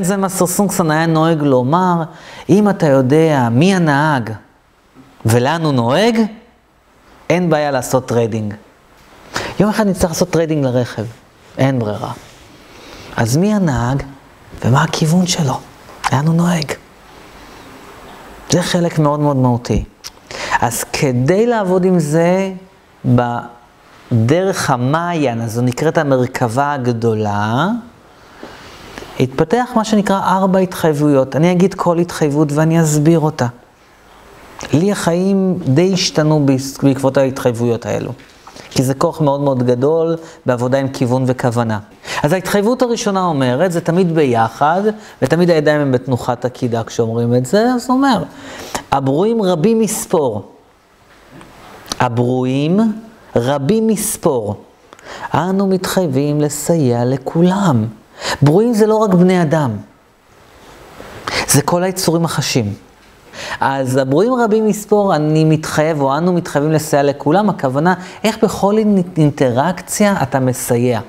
לכן זה מאסטר סונג סאן היה נוהג לומר, אם אתה יודע מי הנהג ולאן הוא נוהג, אין בעיה לעשות trading. יום אחד נצטרך לעשות trading לרכב, אין ברירה. אז מי הנהג ומה הכיוון שלו, לאן הוא נוהג. זה חלק מאוד מאוד מהותי. אז כדי לעבוד עם זה בדרך המהאיאנה, זו נקראת המרכבה הגדולה, התפתח מה שנקרא ארבע התחייבויות. אני אגיד כל התחייבות ואני אסביר אותה. לי החיים די השתנו בעקבות ההתחייבויות האלו. כי זה כוח מאוד מאוד גדול בעבודה עם כיוון וכוונה. אז ההתחייבות הראשונה אומרת, זה תמיד ביחד, ותמיד הידיים הם בתנוחת עקידה כשאומרים את זה, אז הוא אומר, הברואים רבים מספור. הברואים רבים מספור. אנו מתחייבים לסייע לכולם. ברואים זה לא רק בני אדם, זה כל היצורים החשים. אז הברואים רבים מספור, אני מתחייב, או אנו מתחייבים לסייע לכולם, הכוונה, איך בכל אינטראקציה אתה מסייע.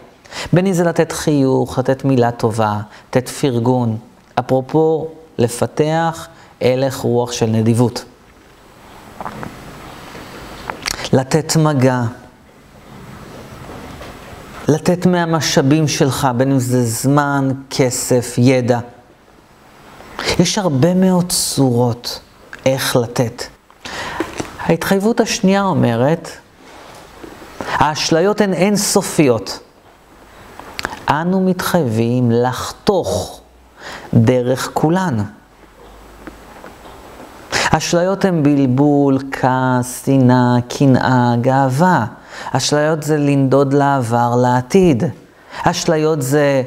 בין אם זה לתת חיוך, לתת מילה טובה, לתת פרגון. אפרופו, לפתח הלך רוח של נדיבות. לתת מגע, לתת מהמשאבים שלך, בין אם זה זמן, כסף, ידע. יש הרבה מאוד צורות איך לתת. ההתחייבות השנייה אומרת, האשליות הן אינסופיות. אנו מתחייבים לחתוך דרך כולן. אשליות הן בלבול, כעס, שנאה, קנאה, גאווה. אשליות זה לנדוד לעבר, לעתיד. אשליות זה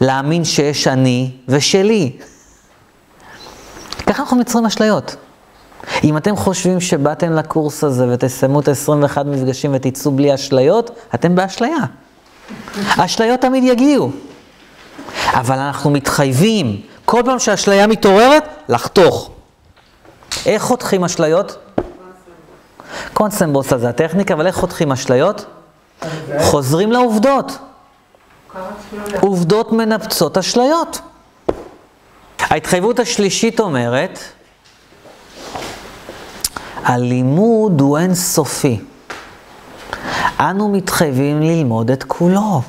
להאמין שיש אני ושלי. ככה אנחנו מייצרים אשליות. אם אתם חושבים שבאתם לקורס הזה ותסיימו את ה-21 מפגשים ותצאו בלי אשליות, אתם באשליה. האשליות תמיד יגיעו. אבל אנחנו מתחייבים, כל פעם שהאשליה מתעוררת, לחתוך. איך חותכים אשליות? קונסטנבוסה זה הטכניקה, אבל איך חותכים אשליות? חוזרים לעובדות. עובדות מנפצות אשליות. ההתחייבות השלישית אומרת, הלימוד הוא אינסופי. אנו מתחייבים ללמוד את כולו.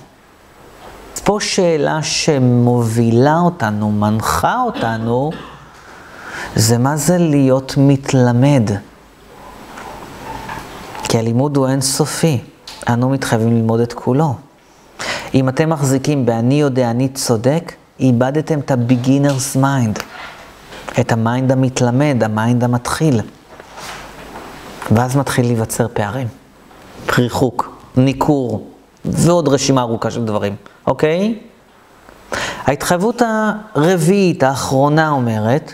פה שאלה שמובילה אותנו, מנחה אותנו, זה מה זה להיות מתלמד. כי הלימוד הוא אינסופי, אנו מתחייבים ללמוד את כולו. אם אתם מחזיקים ב"אני יודע, אני צודק", איבדתם את ה-beginner's mind, את ה mind המתלמד, ה mind המתחיל. ואז מתחיל להיווצר פערים, ריחוק, ניכור, ועוד רשימה ארוכה של דברים, אוקיי? ההתחייבות הרביעית, האחרונה אומרת,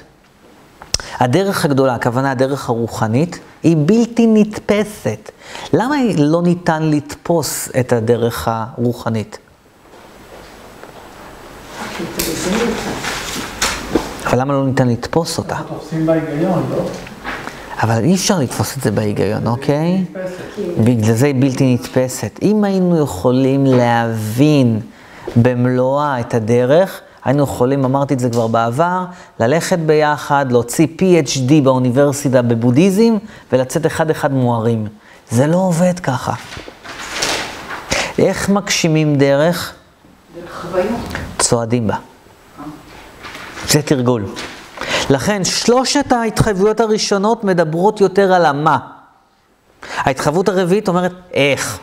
הדרך הגדולה, הכוונה הדרך הרוחנית, היא בלתי נתפסת. למה לא ניתן לתפוס את הדרך הרוחנית? אבל למה לא ניתן לתפוס אותה? אנחנו תופסים בהיגיון, לא? אבל אי אפשר לתפוס את זה בהיגיון, אוקיי? בגלל זה היא בלתי נתפסת. אם היינו יכולים להבין במלואה את הדרך, היינו יכולים, אמרתי את זה כבר בעבר, ללכת ביחד, להוציא PhD באוניברסיטה בבודהיזם ולצאת אחד-אחד מוארים. זה לא עובד ככה. איך מגשימים דרך? דרך חוויות. צועדים בה. זה תרגול. לכן שלושת ההתחייבויות הראשונות מדברות יותר על המה. ההתחייבות הרביעית אומרת איך.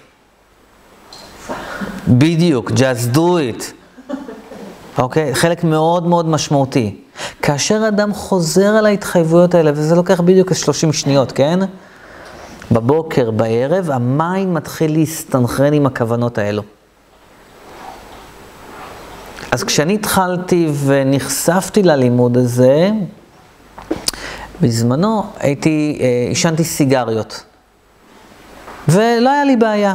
בדיוק, just do it. אוקיי? חלק מאוד מאוד משמעותי. כאשר אדם חוזר על ההתחייבויות האלה, וזה לוקח בדיוק 30 שניות, כן? בבוקר, בערב, המים מתחיל להסתנכרן עם הכוונות האלו. אז כשאני התחלתי ונחשפתי ללימוד הזה, בזמנו הייתי, אה, עישנתי סיגריות. ולא היה לי בעיה.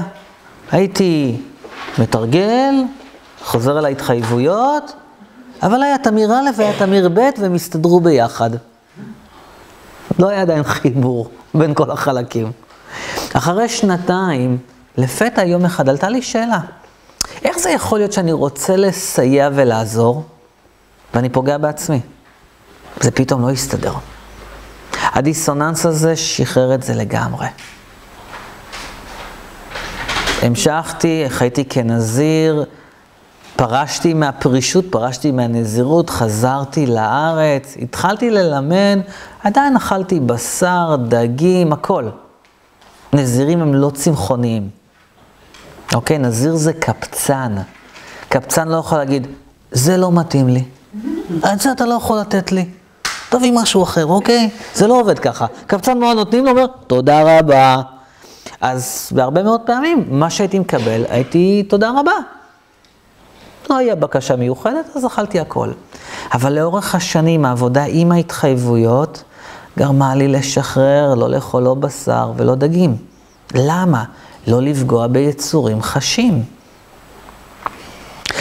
הייתי מתרגל, חוזר על ההתחייבויות, אבל היה תמיר א' והיה תמיר ב' והם הסתדרו ביחד. לא היה עדיין חיבור בין כל החלקים. אחרי שנתיים, לפתע יום אחד עלתה לי שאלה. איך זה יכול להיות שאני רוצה לסייע ולעזור, ואני פוגע בעצמי. זה פתאום לא יסתדר. הדיסוננס הזה שחרר את זה לגמרי. המשכתי, חייתי כנזיר, פרשתי מהפרישות, פרשתי מהנזירות, חזרתי לארץ, התחלתי ללמד, עדיין אכלתי בשר, דגים, הכל. נזירים הם לא צמחוניים. אוקיי? נזיר זה קפצן. קפצן לא יכול להגיד, זה לא מתאים לי. את זה אתה לא יכול לתת לי. תביא משהו אחר, אוקיי? זה לא עובד ככה. קפצן מאוד נותנים לו, אומר, תודה רבה. אז בהרבה מאוד פעמים, מה שהייתי מקבל, הייתי תודה רבה. לא היה בקשה מיוחדת, אז אכלתי הכל. אבל לאורך השנים, העבודה עם ההתחייבויות גרמה לי לשחרר, לא לאכול לא בשר ולא דגים. למה? לא לפגוע ביצורים חשים.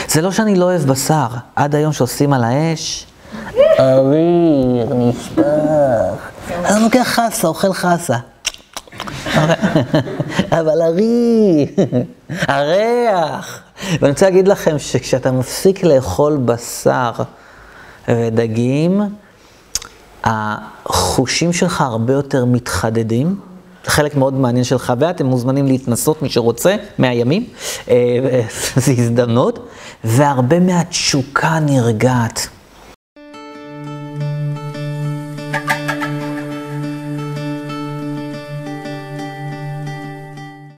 זה לא שאני לא אוהב בשר, עד היום שעושים על האש, אוויר, נשפך. אני לוקח חסה, אוכל חסה. אבל הרי, הריח. ואני רוצה להגיד לכם שכשאתה מפסיק לאכול בשר ודגים, החושים שלך הרבה יותר מתחדדים. חלק מאוד מעניין של חוויה, אתם מוזמנים להתנסות, מי שרוצה, מהימים, אה, זו הזדמנות, והרבה מהתשוקה נרגעת.